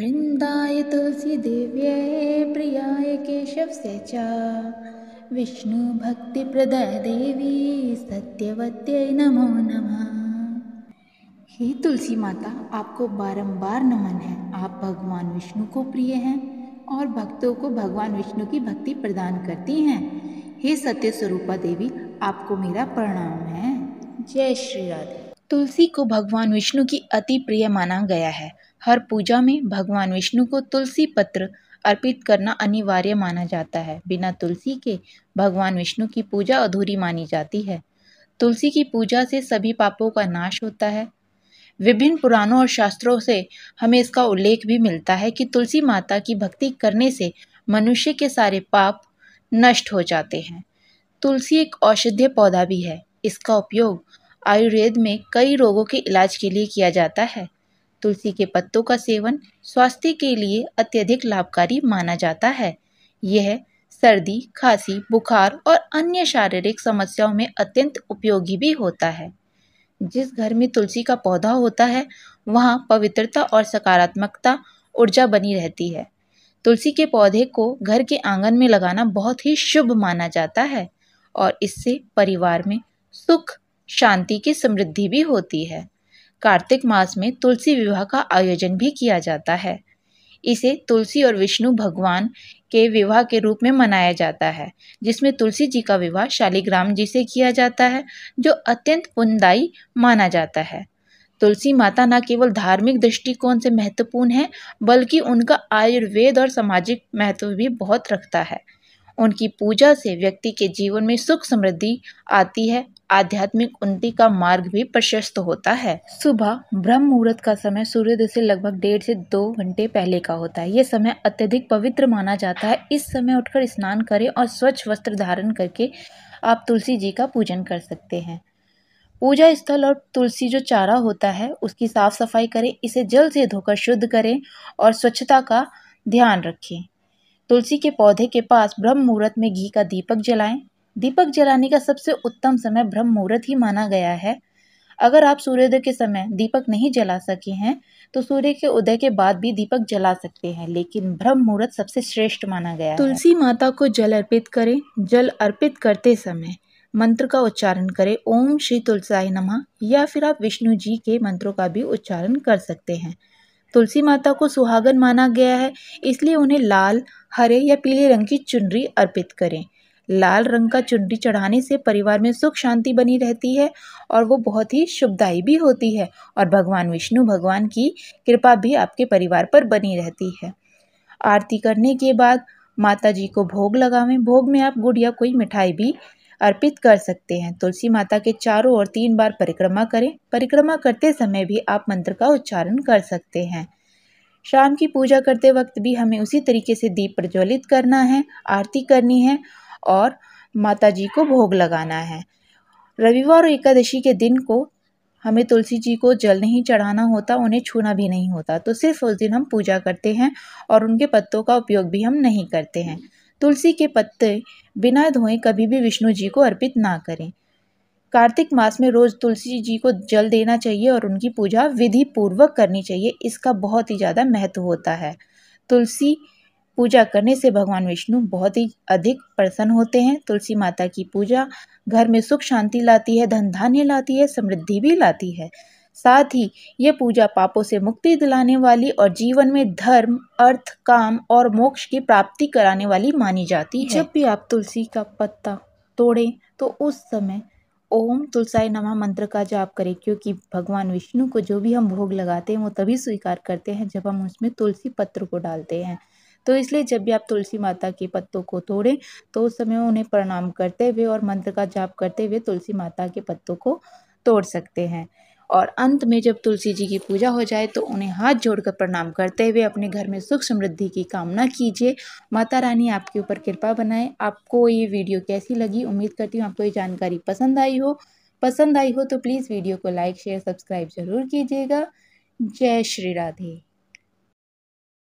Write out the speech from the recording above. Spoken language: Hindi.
वृन्दाय तुलसीदेव्यै प्रियाय केशवस्य च देवी सत्यवत्यै नमो नमः। हे तुलसी माता, आपको बारंबार नमन है। आप भगवान विष्णु को प्रिय हैं और भक्तों को भगवान विष्णु की भक्ति प्रदान करती हैं। हे सत्य स्वरूपा देवी, आपको मेरा प्रणाम है। जय श्री राधे। तुलसी को भगवान विष्णु की अति प्रिय माना गया है। हर पूजा में भगवान विष्णु को तुलसी पत्र अर्पित करना अनिवार्य माना जाता है। बिना तुलसी के भगवान विष्णु की पूजा अधूरी मानी जाती है। तुलसी की पूजा से सभी पापों का नाश होता है। विभिन्न पुराणों और शास्त्रों से हमें इसका उल्लेख भी मिलता है कि तुलसी माता की भक्ति करने से मनुष्य के सारे पाप नष्ट हो जाते हैं। तुलसी एक औषधीय पौधा भी है। इसका उपयोग आयुर्वेद में कई रोगों के इलाज के लिए किया जाता है। तुलसी के पत्तों का सेवन स्वास्थ्य के लिए अत्यधिक लाभकारी माना जाता है। यह सर्दी, खांसी, बुखार और अन्य शारीरिक समस्याओं में अत्यंत उपयोगी भी होता है। जिस घर में तुलसी का पौधा होता है, वहाँ पवित्रता और सकारात्मकता ऊर्जा बनी रहती है। तुलसी के पौधे को घर के आँगन में लगाना बहुत ही शुभ माना जाता है और इससे परिवार में सुख, शांति की समृद्धि भी होती है। कार्तिक मास में तुलसी विवाह का आयोजन भी किया जाता है। इसे तुलसी और विष्णु भगवान के विवाह के रूप में मनाया जाता है, जिसमें तुलसी जी का विवाह शालिग्राम जी से किया जाता है, जो अत्यंत पुण्यदायी माना जाता है। तुलसी माता न केवल धार्मिक दृष्टिकोण से महत्वपूर्ण है, बल्कि उनका आयुर्वेद और सामाजिक महत्व भी बहुत रखता है। उनकी पूजा से व्यक्ति के जीवन में सुख समृद्धि आती है। आध्यात्मिक उन्नति का मार्ग भी प्रशस्त होता है। सुबह ब्रह्म मुहूर्त का समय सूर्योदय से लगभग डेढ़ से दो घंटे पहले का होता है। ये समय अत्यधिक पवित्र माना जाता है। इस समय उठकर स्नान करें और स्वच्छ वस्त्र धारण करके आप तुलसी जी का पूजन कर सकते हैं। पूजा स्थल और तुलसी जो चारा होता है, उसकी साफ़ सफ़ाई करें। इसे जल से धोकर शुद्ध करें और स्वच्छता का ध्यान रखें। तुलसी के पौधे के पास ब्रह्म मुहूर्त में घी का दीपक जलाएँ। दीपक जलाने का सबसे उत्तम समय ब्रह्म मुहूर्त ही माना गया है। अगर आप सूर्योदय के समय दीपक नहीं जला सके हैं तो सूर्य के उदय के बाद भी दीपक जला सकते हैं, लेकिन ब्रह्म मुहूर्त सबसे श्रेष्ठ माना गया तुलसी है। माता को जल अर्पित करें। जल अर्पित करते समय मंत्र का उच्चारण करें। ओम श्री तुलसाई नमः, या फिर आप विष्णु जी के मंत्रों का भी उच्चारण कर सकते हैं। तुलसी माता को सुहागन माना गया है, इसलिए उन्हें लाल, हरे या पीले रंग की चुनरी अर्पित करें। लाल रंग का चुनरी चढ़ाने से परिवार में सुख शांति बनी रहती है और वो बहुत ही शुभदायी भी होती है और भगवान विष्णु भगवान की कृपा भी आपके परिवार पर बनी रहती है। आरती करने के बाद माता जी को भोग लगावें। भोग में आप गुड़ या कोई मिठाई भी अर्पित कर सकते हैं। तुलसी माता के चारों ओर तीन बार परिक्रमा करें। परिक्रमा करते समय भी आप मंत्र का उच्चारण कर सकते हैं। शाम की पूजा करते वक्त भी हमें उसी तरीके से दीप प्रज्वलित करना है, आरती करनी है और माता जी को भोग लगाना है। रविवार और एकादशी के दिन को हमें तुलसी जी को जल नहीं चढ़ाना होता, उन्हें छूना भी नहीं होता। तो सिर्फ़ उस दिन हम पूजा करते हैं और उनके पत्तों का उपयोग भी हम नहीं करते हैं। तुलसी के पत्ते बिना धोए कभी भी विष्णु जी को अर्पित ना करें। कार्तिक मास में रोज़ तुलसी जी को जल देना चाहिए और उनकी पूजा विधि पूर्वक करनी चाहिए, इसका बहुत ही ज़्यादा महत्व होता है। तुलसी पूजा करने से भगवान विष्णु बहुत ही अधिक प्रसन्न होते हैं। तुलसी माता की पूजा घर में सुख शांति लाती है, धन धान्य लाती है, समृद्धि भी लाती है। साथ ही ये पूजा पापों से मुक्ति दिलाने वाली और जीवन में धर्म, अर्थ, काम और मोक्ष की प्राप्ति कराने वाली मानी जाती है। जब भी आप तुलसी का पत्ता तोड़ें तो उस समय ओम तुलसाई नमा मंत्र का जाप करें, क्योंकि भगवान विष्णु को जो भी हम भोग लगाते हैं, वो तभी स्वीकार करते हैं जब हम उसमें तुलसी पत्र को डालते हैं। तो इसलिए जब भी आप तुलसी माता के पत्तों को तोड़ें तो उस समय उन्हें प्रणाम करते हुए और मंत्र का जाप करते हुए तुलसी माता के पत्तों को तोड़ सकते हैं। और अंत में जब तुलसी जी की पूजा हो जाए तो उन्हें हाथ जोड़कर प्रणाम करते हुए अपने घर में सुख समृद्धि की कामना कीजिए। माता रानी, आपके ऊपर कृपा बनाए। आपको ये वीडियो कैसी लगी? उम्मीद करती हूँ आपको ये जानकारी पसंद आई हो। पसंद आई हो तो प्लीज़ वीडियो को लाइक, शेयर, सब्सक्राइब ज़रूर कीजिएगा। जय श्री राधे।